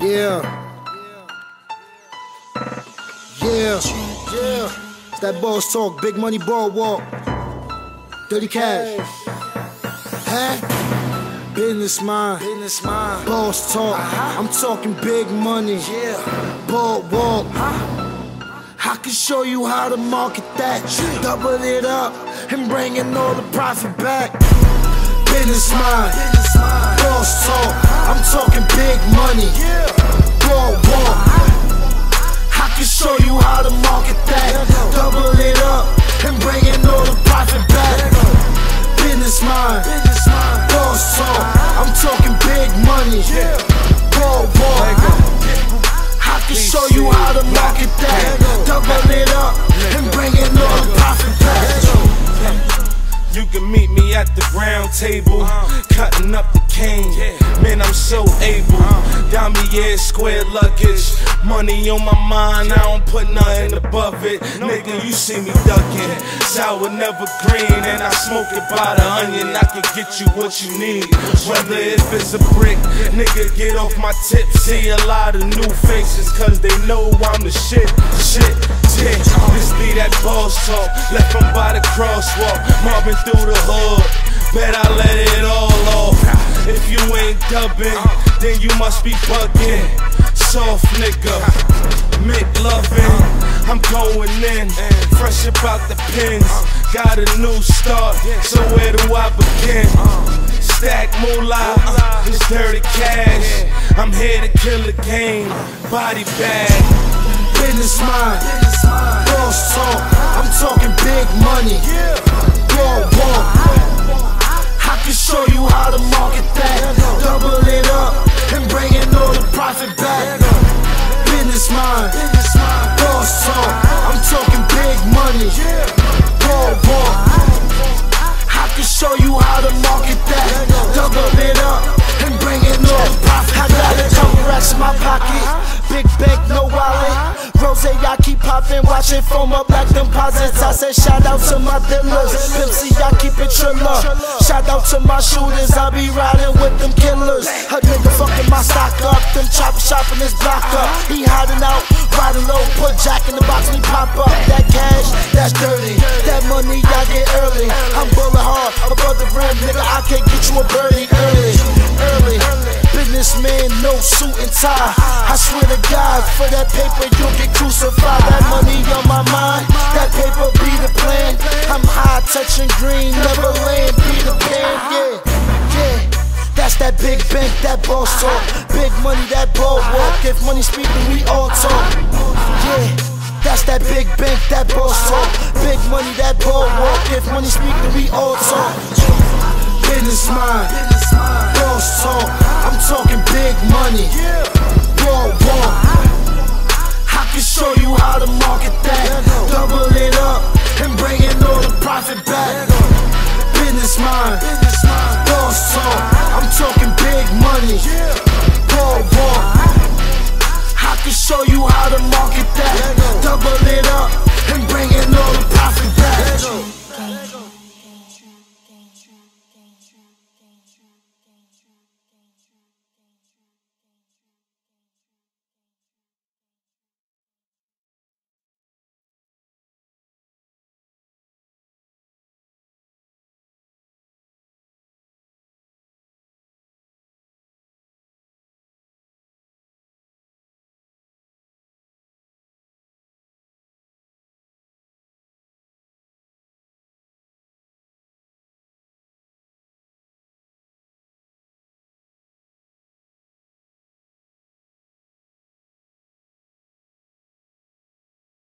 Yeah. Yeah. Yeah. It's that boss talk, big money ball walk. Dirty cash. Huh? Business mind. Business mind. Boss talk. Uh-huh. I'm talking big money. Yeah. Ball walk. Uh-huh. I can show you how to market that. Double it up and bringing all the profit back. Business mind. Boss talk. I'm talking big money. Ball walk. I can show you how to market that. Double it up and bringing all the profit back. Business mind. Boss talk. I'm talking big money. Ball walk. I can show you how to market that. Double it up meet me at the round table, cutting up the cane. Man, I'm so able. Damier square luggage, money on my mind, I don't put nothing above it. Nigga, you see me ducking. Sour never green, and I smoke it by the onion. I can get you what you need. Whether if it's a brick, nigga, get off my tip. See a lot of new faces, cause they know I'm the. Shit, shit. Boss talk. Left from by the crosswalk, mobbing through the hood. Bet I let it all off. If you ain't dubbing, then you must be bugging. Soft nigga, McLovin. I'm going in, fresh about the pins. Got a new start, so where do I begin? Stack Mula, it's dirty cash. I'm here to kill the game, body bag. Business mind. Boss talk. I'm talking big money. Ball walk. I can show you how to market that. Double it up and bringing all the profit back. Business mind. Boss talk. I'm talking big money. I keep popping, watch it foam up like them posits. I said shout out to my dealers. Pimp C, I keep it triller. Shout out to my shooters, I be riding with them killers. A nigga fucking my stock up, them chopper shopping his block up. He hiding out, riding low, put Jack in the box, me pop up. That cash, that's dirty. That money I get early. I'm bullet hard, above the rim, nigga. I can't get you a birdie suit and tie. I swear to God, for that paper you'll get crucified. That money on my mind, that paper be the plan. I'm high, touching green, never land, be the. Yeah, yeah. That's that big bank, that boss talk. Big money, that ball walk. If money speaking, we all talk. Yeah. That's that big bank, that boss talk. Big money, that ball walk. If money speaking, we all talk. Business mind. Boss talk. I'm talking big Ball walk. I can show you how to market that. Double it up